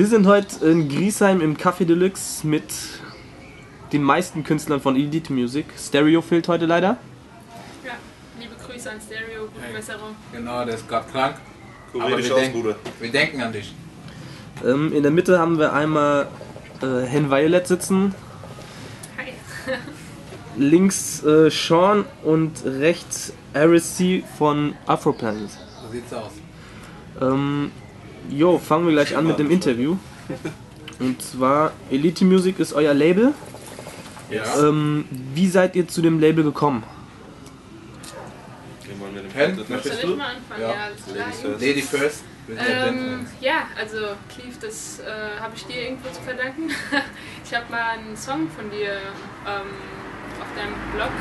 wir sind heute in Griesheim im Café Deluxe mit den meisten Künstlern von Elite Music. Stereo fehlt heute leider. Ja, liebe Grüße an Stereo, gute Hey. Besserung. Genau, der ist gerade krank. Kurier Aber wir, denk, Bruder. wir denken an dich. Ähm, in der Mitte haben wir einmal äh, Hen Violet sitzen, Hi. links äh, Sean und rechts RSC von Afroplanet. So sieht's aus. Ähm, jo, fangen wir gleich an mit dem Interview. Und zwar, Elite Music ist euer Label. Ja. Ähm, wie seid ihr zu dem Label gekommen? Gehen wir mal mit dem Content möchtest Soll du? ich mal anfangen? Ja. Ja. Ladies first. Lady first. Ähm, ja, also Cleve, das äh, habe ich dir irgendwo zu verdanken. ich habe mal einen Song von dir ähm, auf deinem Blog,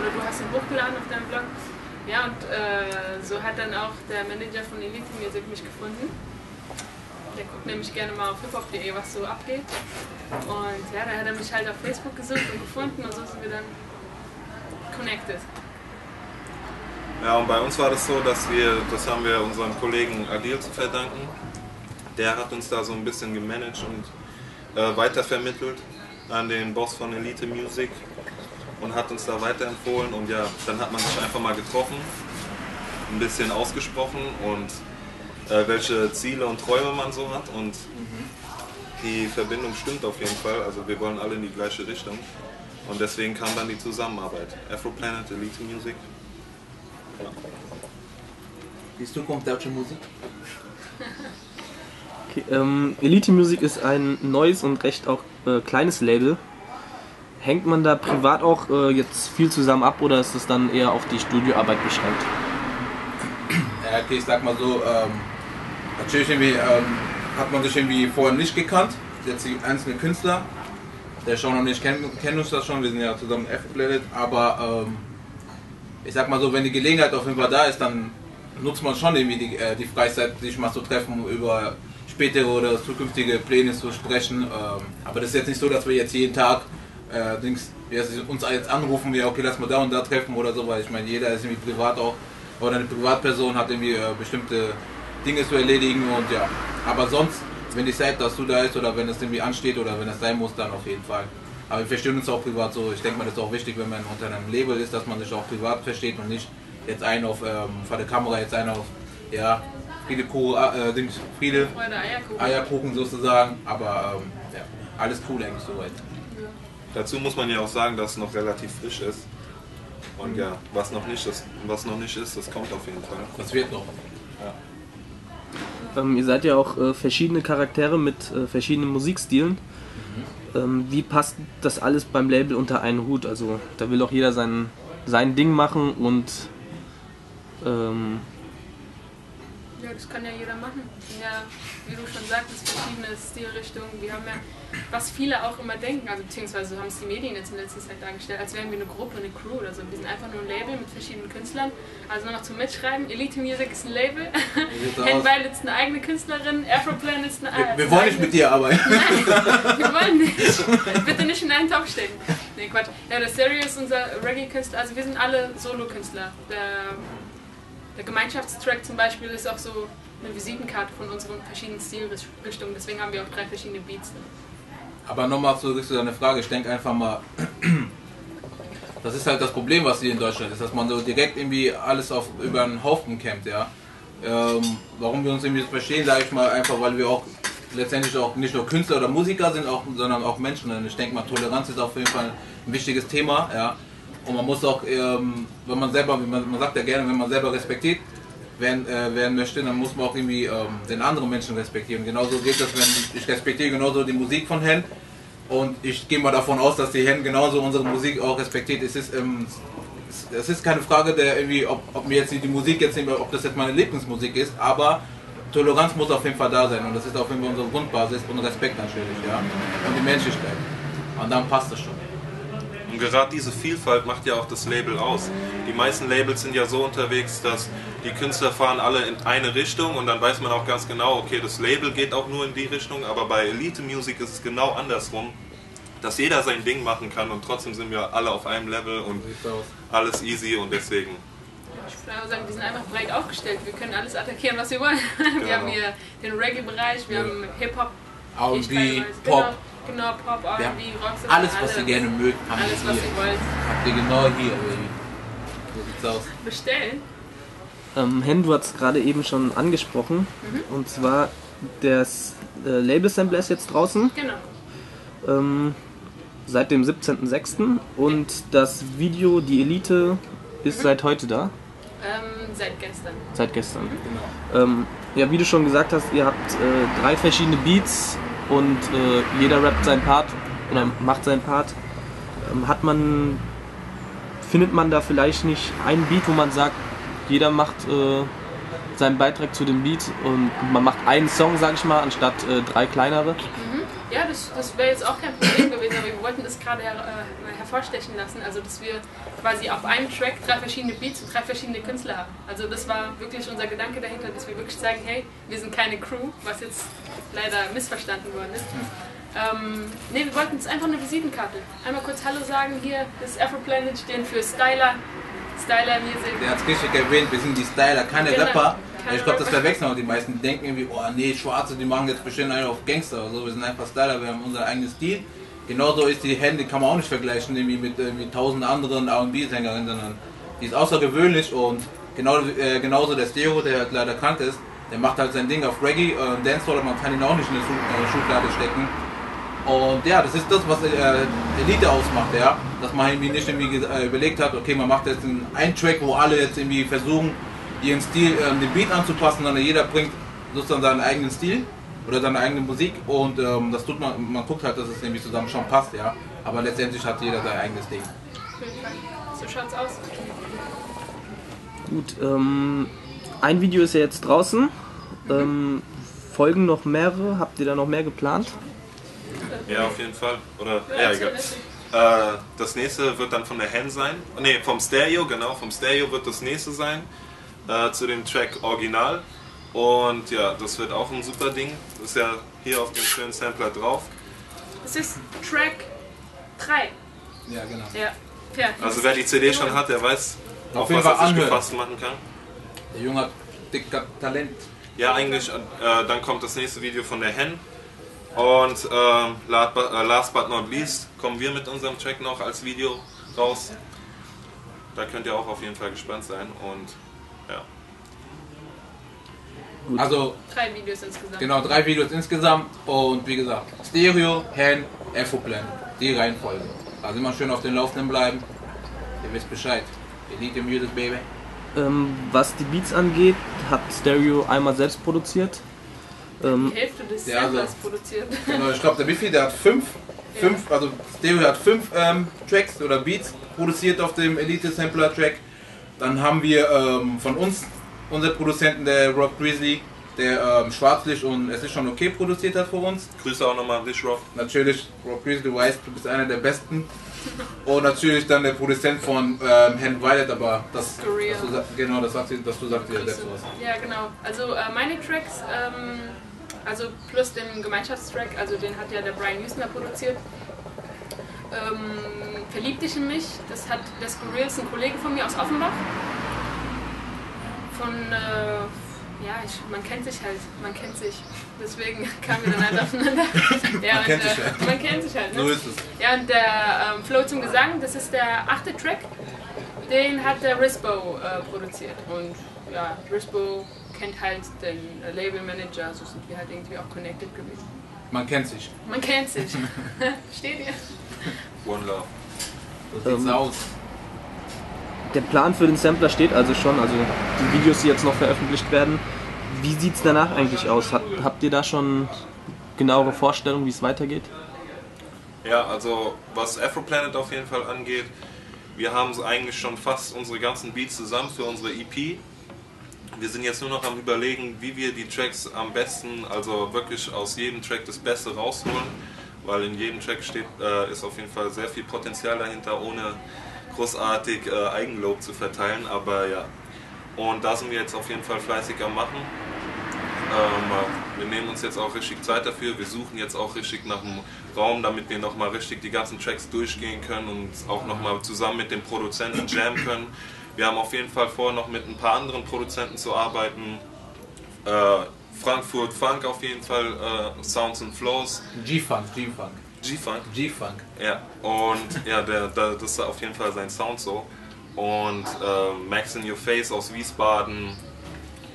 oder du hast ihn hochgeladen auf deinem Blog. Ja, und äh, so hat dann auch der Manager von Elite Music mich gefunden. Der guckt nämlich gerne mal auf hiphop.de, was so abgeht. Und ja, da hat er mich halt auf Facebook gesucht und gefunden und so sind wir dann connected. Ja, und bei uns war das so, dass wir, das haben wir unserem Kollegen Adil zu verdanken. Der hat uns da so ein bisschen gemanagt und äh, weitervermittelt an den Boss von Elite Music und hat uns da weiterempfohlen. Und ja, dann hat man sich einfach mal getroffen, ein bisschen ausgesprochen und äh, welche Ziele und Träume man so hat. Und die Verbindung stimmt auf jeden Fall. Also wir wollen alle in die gleiche Richtung. Und deswegen kam dann die Zusammenarbeit. Afroplanet, Elite Music. Die Zukunft deutscher Musik. Okay, ähm, Elite Music ist ein neues und recht auch äh, kleines Label. Hängt man da privat auch äh, jetzt viel zusammen ab oder ist es dann eher auf die Studioarbeit beschränkt? Ja, okay, ich sag mal so, ähm, natürlich irgendwie, ähm, hat man sich irgendwie vorher nicht gekannt, jetzt die einzelnen Künstler, der schon noch nicht kennen, kennen uns das schon, wir sind ja zusammen F-Planet, aber ähm, ich sag mal so, wenn die Gelegenheit auf jeden Fall da ist, dann nutzt man schon irgendwie die, äh, die Freizeit, sich mal zu treffen, um über spätere oder zukünftige Pläne zu sprechen. Ähm, aber das ist jetzt nicht so, dass wir jetzt jeden Tag äh, Dings, wir uns jetzt anrufen, ja okay, lass mal da und da treffen oder so, weil ich meine, jeder ist irgendwie privat auch, oder eine Privatperson hat irgendwie äh, bestimmte Dinge zu erledigen und ja. Aber sonst, wenn die Zeit dazu da ist oder wenn es irgendwie ansteht oder wenn es sein muss, dann auf jeden Fall. Aber wir verstehen uns auch privat so. Ich denke mal, das ist auch wichtig, wenn man unter einem Label ist, dass man sich auch privat versteht und nicht jetzt einen auf ähm, vor der Kamera, jetzt einen auf ja, Friede, Kuh, äh, Dings, Friede, Eierkuchen. Eierkuchen sozusagen. Aber ähm, ja, alles cool eigentlich soweit. Dazu muss man ja auch sagen, dass es noch relativ frisch ist. Und ja, was noch nicht ist, was noch nicht ist, das kommt auf jeden Fall. Das wird noch. Ähm, ihr seid ja auch äh, verschiedene Charaktere mit äh, verschiedenen Musikstilen. Ähm, wie passt das alles beim Label unter einen Hut? Also da will auch jeder sein, sein Ding machen und ähm, Ja, das kann ja jeder machen. Ja, wie du schon sagtest, verschiedene Stilrichtungen. Wir haben ja, was viele auch immer denken, also beziehungsweise haben es die Medien jetzt in letzter Zeit dargestellt, als wären wir eine Gruppe, eine Crew oder so. Wir sind einfach nur ein Label mit verschiedenen Künstlern. Also nur noch zum Mitschreiben. Elite Music ist ein Label. Handball ist eine eigene Künstlerin. Afroplan ist eine Wir, wir wollen nicht mit dir arbeiten. Nein, wir wollen nicht. Bitte nicht in einen Topf stecken. Nee, Quatsch. Ja, der Stereo ist unser Reggae-Künstler. Also wir sind alle Solo-Künstler. Der, der Gemeinschaftstrack zum Beispiel ist auch so eine Visitenkarte von unseren verschiedenen Stilrichtungen. Deswegen haben wir auch drei verschiedene Beats. Aber nochmal zurück zu deiner Frage, ich denke einfach mal, das ist halt das Problem, was hier in Deutschland ist, dass man so direkt irgendwie alles auf, über einen Haufen kämmt, ja. Ähm, warum wir uns irgendwie verstehen, sage ich mal, einfach weil wir auch letztendlich auch nicht nur Künstler oder Musiker sind, auch, sondern auch Menschen. Und ich denke mal, Toleranz ist auf jeden Fall ein wichtiges Thema, ja. Und man muss auch, ähm, wenn man selber, man, man sagt ja gerne, wenn man selber respektiert werden, äh, werden möchte, dann muss man auch irgendwie ähm, den anderen Menschen respektieren. Genauso geht das, wenn ich respektiere genauso die Musik von Hen und ich gehe mal davon aus, dass die Hen genauso unsere Musik auch respektiert. Es ist, ähm, es- ist keine Frage, der irgendwie, ob, ob mir jetzt die, Musik jetzt ob das jetzt meine Lieblingsmusik ist, aber Toleranz muss auf jeden Fall da sein und das ist auf jeden Fall unsere Grundbasis und Respekt natürlich, ja, und die Menschlichkeit. Und dann passt das schon. Gerade diese Vielfalt macht ja auch das Label aus. Die meisten Labels sind ja so unterwegs, dass die Künstler fahren alle in eine Richtung und dann weiß man auch ganz genau, okay, das Label geht auch nur in die Richtung, aber bei Elite Music ist es genau andersrum, dass jeder sein Ding machen kann und trotzdem sind wir alle auf einem Level und alles easy und deswegen Ich würde sagen, wir sind einfach breit aufgestellt. Wir können alles attackieren, was wir wollen. Wir Genau. haben hier den Reggae-Bereich, wir Ja. haben Hip-Hop. R&B. Pop. Genau, genau Pop, Wir haben R&B, Rockstars. Alles, was alles. ihr gerne mögt, haben wir Alles, was hier. ihr wollt. Habt ihr genau hier, Baby. So sieht's aus. Bestellen. Ähm, Hen, du hast gerade eben schon angesprochen. Und zwar, das äh, Label-Sampler ist jetzt draußen. Genau. Ähm, seit dem 17.06. Und das Video, die Elite, ist seit heute da. Ähm, seit gestern. Seit gestern. Genau. Ähm, ja, wie du schon gesagt hast, ihr habt äh, drei verschiedene Beats und äh, jeder rappt seinen Part oder macht seinen Part. Ähm, hat man, findet man da vielleicht nicht einen Beat, wo man sagt, jeder macht äh, seinen Beitrag zu dem Beat und man macht einen Song, sag ich mal, anstatt äh, drei kleinere? Ja, das, das wäre jetzt auch kein Problem gewesen, aber wir wollten das gerade her, äh, hervorstechen lassen, also dass wir quasi auf einem Track drei verschiedene Beats und drei verschiedene Künstler haben. Also das war wirklich unser Gedanke dahinter, dass wir wirklich sagen, hey, wir sind keine Crew, was jetzt leider missverstanden worden ist. Ähm, ne, wir wollten jetzt einfach eine Visitenkarte. Einmal kurz Hallo sagen, hier ist Afroplanet, stehen für Styler, Styler Music. Der hat es richtig erwähnt, wir sind die Styler, keine Genau. Rapper. Keine ich glaube, das verwechseln auch die meisten. Die denken irgendwie, oh nee, Schwarze, die machen jetzt bestimmt einen auf Gangster oder so. Wir sind einfach Styler, wir haben unser eigenes Stil. Genauso ist die Hände, kann man auch nicht vergleichen irgendwie mit, äh, mit tausend anderen R&B-Sängerinnen, sondern die ist außergewöhnlich und genau, äh, genauso der Stereo, der halt leider krank ist, der macht halt sein Ding auf Reggae, äh, Dancehall, man kann ihn auch nicht in eine Schu äh, Schublade stecken. Und ja, das ist das, was äh, Elite ausmacht, ja. Dass man irgendwie nicht irgendwie ge- äh, überlegt hat, okay, man macht jetzt einen, einen Track, wo alle jetzt irgendwie versuchen, ihren Stil, ähm, den Beat anzupassen, sondern jeder bringt sozusagen seinen eigenen Stil oder seine eigene Musik und ähm, das tut man, man guckt halt, dass es irgendwie zusammen schon passt, ja. Aber letztendlich hat jeder sein eigenes Ding. So schaut's aus. Gut, ähm, ein Video ist ja jetzt draußen. Ähm, folgen noch mehrere? Habt ihr da noch mehr geplant? Ja, auf jeden Fall. Oder, Ja, egal. Äh, das nächste wird dann von der Hand sein. Ne, vom Stereo, genau. Vom Stereo wird das nächste sein. Äh, zu dem Track Original. Und ja, das wird auch ein super Ding. Das ist ja hier auf dem schönen Sampler drauf. Es ist Track 3. Ja, genau. Ja. ja. Also wer die CD schon hat, der weiß, Auf auf, jeden was er sich anhören. gefasst machen kann. Der Junge hat dicker Talent. Ja, eigentlich, äh, dann kommt das nächste Video von der Hen. Und ähm, last, but, äh, last but not least kommen wir mit unserem Track noch als Video raus. Da könnt ihr auch auf jeden Fall gespannt sein. Und ja. Also Drei Videos insgesamt. genau drei Videos insgesamt und wie gesagt, Stereo, Hand, Afroplan. Die Reihenfolge. Also immer schön auf den Laufenden bleiben. Ihr wisst Bescheid. Elite Music, Baby. Ähm, was die Beats angeht, hat Stereo einmal selbst produziert. Ähm, Die Hälfte des Ja, also- Samplers produziert. Genau, ich glaube, der Wifi, der hat fünf, fünf also Stereo hat fünf ähm, Tracks oder Beats produziert auf dem Elite Sampler Track. Dann haben wir ähm, von uns, unser Produzenten, der Rob Grizzly, der ähm, Schwarzlicht und es ist schon okay produziert hat für uns. Grüße auch nochmal an Rich Rock. Natürlich, Rob Grizzly, du weißt, du bist einer der Besten. Und natürlich dann der Produzent von ähm, Hand Violet, aber das, Korea. dass du, genau, das sagst du, dass du sagst dir selbst was. Ja, genau. Also äh, meine Tracks, ähm, also plus den Gemeinschaftstrack, also den hat ja der Brian Hüsner produziert. Ähm, Verlieb dich in mich, das hat der Skurrils, ein Kollege von mir aus Offenbach. Von, äh, ja, ich, man kennt sich halt, man kennt sich. Deswegen kamen wir dann halt aufeinander. Ja, Man und, kennt sich äh, halt. Man kennt sich halt, ne? So ist es. Ja, und der ähm, Flow zum Gesang, das ist der achte Track. Den hat der Rispo äh, produziert. Und ja, Rispo kennt halt den äh, Labelmanager, so sind wir halt irgendwie auch connected gewesen. Man kennt sich. Man kennt sich. Steht ihr? One Love. So sieht's Ähm, aus. Der Plan für den Sampler steht also schon, also die Videos, die jetzt noch veröffentlicht werden. Wie sieht es danach eigentlich aus? Hat, habt ihr da schon genauere Vorstellungen, wie es weitergeht? Ja, also was Afroplanet auf jeden Fall angeht, wir haben eigentlich schon fast unsere ganzen Beats zusammen für unsere EP. Wir sind jetzt nur noch am überlegen, wie wir die Tracks am besten, also wirklich aus jedem Track das Beste rausholen, weil in jedem Track steht, äh, ist auf jeden Fall sehr viel Potenzial dahinter, ohne großartig äh, Eigenlob zu verteilen, aber ja. Und da sind wir jetzt auf jeden Fall fleißig am machen. Ähm, wir nehmen uns jetzt auch richtig Zeit dafür. Wir suchen jetzt auch richtig nach einem Raum, damit wir nochmal richtig die ganzen Tracks durchgehen können und auch nochmal zusammen mit dem Produzenten jammen können. Wir haben auf jeden Fall vor, noch mit ein paar anderen Produzenten zu arbeiten. Äh, Frankfurt Funk auf jeden Fall, äh, Sounds and Flows, G-Funk, G-Funk. G-Funk. G-Funk. Ja, und ja, der, der, das ist auf jeden Fall sein Sound so. Und äh, Max in Your Face aus Wiesbaden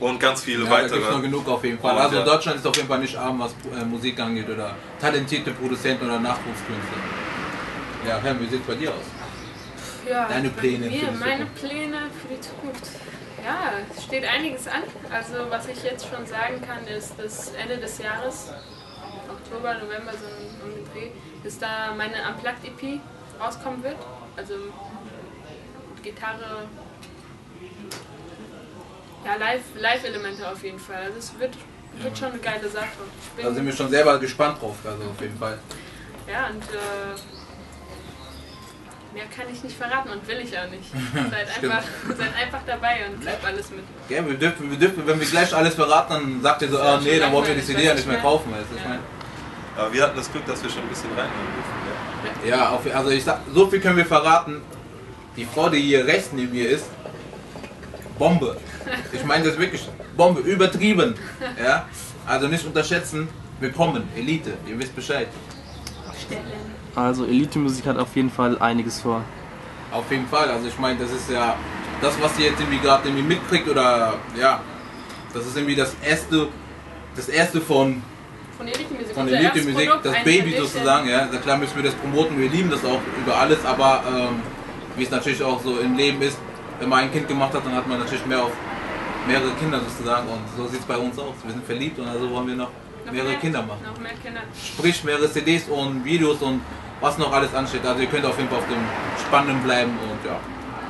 und ganz viele Ja, da weitere. gibt es noch genug auf jeden Fall. Und, Also ja. Deutschland ist auf jeden Fall nicht arm, was äh, Musik angeht oder talentierte Produzenten oder Nachwuchskünstler. Ja, Herr, wie sieht es bei dir aus? Ja, Deine Pläne Mir, für die meine Zukunft? Pläne für die Zukunft. Ja, es steht einiges an. Also was ich jetzt schon sagen kann, ist, dass Ende des Jahres, Oktober, November, so um den Dreh, dass da meine Unplugged-EP rauskommen wird. Also Gitarre, ja, Live- Live-Elemente auf jeden Fall. Also es wird, wird schon eine geile Sache. Da sind wir schon selber gespannt drauf, also auf jeden Fall. Ja, und äh, mehr kann ich nicht verraten und will ich auch nicht. seid, einfach, seid einfach dabei und bleibt alles mit. Ja, wir dürfen, wir dürfen, wenn wir gleich alles verraten, dann sagt ihr so, Ja, ah schon nee, dann wollen wir die CD ja nicht ich mehr mehr. kaufen. Weißt Ja. meine? Aber wir hatten das Glück, dass wir schon ein bisschen reinhören dürfen. Ja, auf, also ich sag, so viel können wir verraten. Die Frau, die hier rechts neben mir ist, Bombe. Ich meine das wirklich Bombe, übertrieben. Ja, also nicht unterschätzen. Willkommen, Elite, ihr wisst Bescheid. Also Elite-Musik hat auf jeden Fall einiges vor. Auf jeden Fall, also ich meine, das ist ja das, was ihr jetzt irgendwie gerade irgendwie mitkriegt oder ja, das ist irgendwie das erste, das erste von Von Elite Musik. von Elite Musik, Produkt, das Baby Edition. sozusagen, ja. Na klar müssen wir das promoten, wir lieben das auch über alles, aber ähm, wie es natürlich auch so im Leben ist, wenn man ein Kind gemacht hat, dann hat man natürlich mehr auf mehrere Kinder sozusagen und so sieht es bei uns aus. Wir sind verliebt und also wollen wir noch Noch mehrere mehr, Kinder machen. Noch mehr Kinder. Sprich mehrere CDs und Videos und was noch alles ansteht. Also ihr könnt auf jeden Fall auf dem Spannenden bleiben und ja,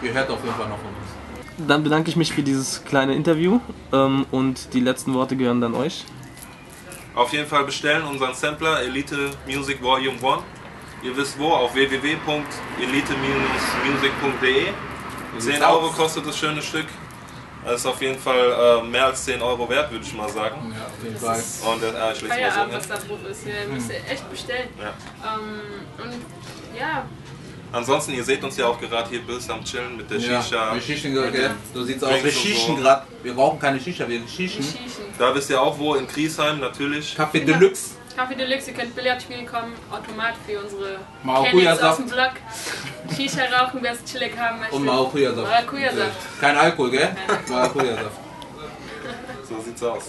ihr hört auf jeden Fall noch von uns. Dann bedanke ich mich für dieses kleine Interview ähm, und die letzten Worte gehören dann euch. Auf jeden Fall bestellen unseren Sampler Elite Music Volume 1. Ihr wisst wo, auf www.elite-music.de. 10 Euro kostet das schöne Stück. Das ist auf jeden Fall äh, mehr als 10 Euro wert, würde ich mal sagen. Ja, auf jeden Fall. Und äh, ich leg's mal so Feierabend, hin. was da drauf ist. Ihr müsst ihr echt bestellen. Ja. Ähm, und ja, Ansonsten, ihr seht uns ja auch gerade hier bis am Chillen mit der Ja, Shisha. wir schießen gerade, gell? So sieht's aus. Wir schießen so. gerade. Wir rauchen keine Shisha, wir schießen. wir schießen. Da wisst ihr auch wo, in Griesheim natürlich. Kaffee Deluxe. Kaffee Deluxe, ihr könnt Billard spielen kommen, Automat für unsere Maracuja-Saft. Aus dem Block. Shisha rauchen, wer es chillig haben möchte. Und Maracuja-Saft. Maracuja-Saft. Kein Alkohol, gell? Maracuja-Saft. So sieht's aus.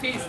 Peace.